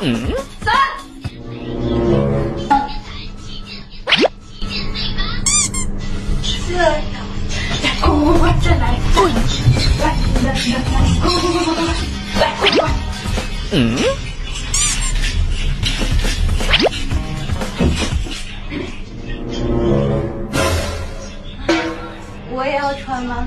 三。四。来，快快快，再来。来，来来来，快快快快快，来，嗯。我也要穿吗？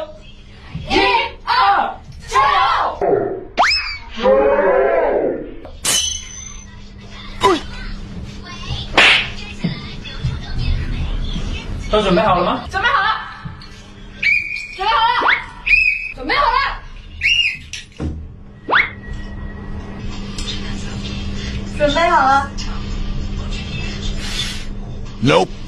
都准备好了吗？准备好了，准备好了，准备好了，准备好了。Nope.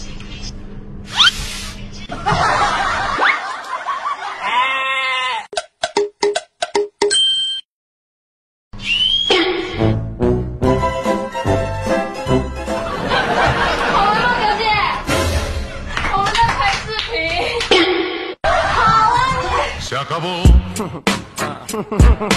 acabó.